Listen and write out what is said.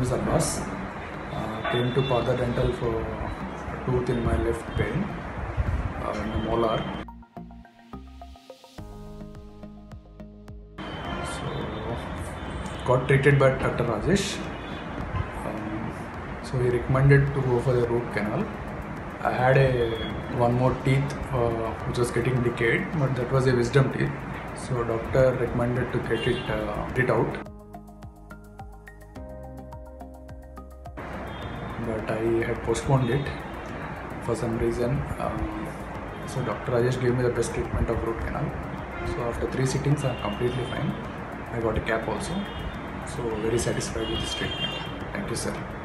name is Abbas. Uh, came to Partha Dental for a tooth in my left pain, uh, in a molar. So, got treated by Dr. Rajesh. Um, so he recommended to go for the root canal. I had a one more teeth uh, which was getting decayed, but that was a wisdom teeth. So doctor recommended to get it uh, get it out. But I had postponed it for some reason. Um, so Dr. Rajesh gave me the best treatment of root canal. So after three sittings, I'm completely fine. I got a cap also. So very satisfied with this treatment. Thank you, sir.